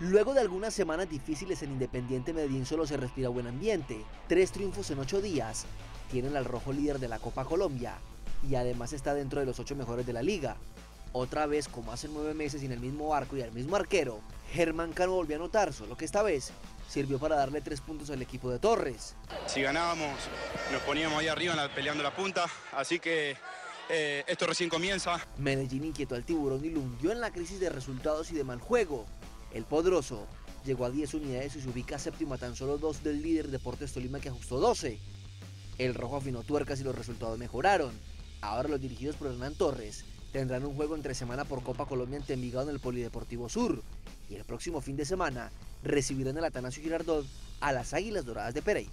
Luego de algunas semanas difíciles en Independiente Medellín solo se respira buen ambiente. Tres triunfos en ocho días. Tienen al rojo líder de la Copa Colombia y además está dentro de los ocho mejores de la liga. Otra vez, como hace nueve meses en el mismo arco y al mismo arquero, Germán Cano volvió a anotar, solo que esta vez sirvió para darle tres puntos al equipo de Torres. Si ganábamos, nos poníamos ahí arriba peleando la punta, así que eh, esto recién comienza. Medellín inquietó al tiburón y lo hundió en la crisis de resultados y de mal juego. El Podroso llegó a 10 unidades y se ubica séptimo a tan solo dos del líder Deportes Tolima que ajustó 12. El rojo afinó tuercas y los resultados mejoraron. Ahora los dirigidos por Hernán Torres tendrán un juego entre semana por Copa Colombia ante Envigado en el Polideportivo Sur. Y el próximo fin de semana recibirán el Atanasio Girardot a las Águilas Doradas de Pereira.